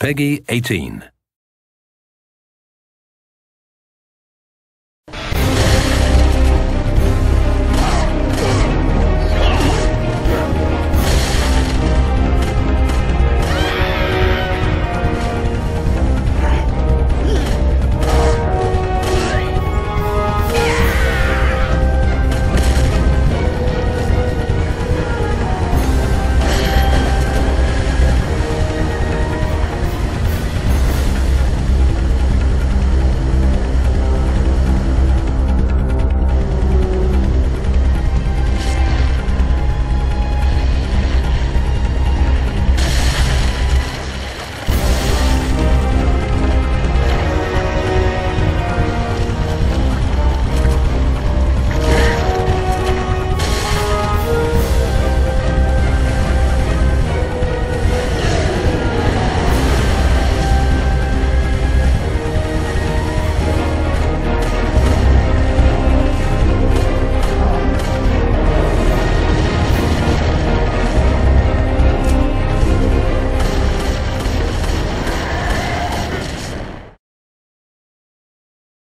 Peggy 18.